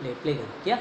để play gần kia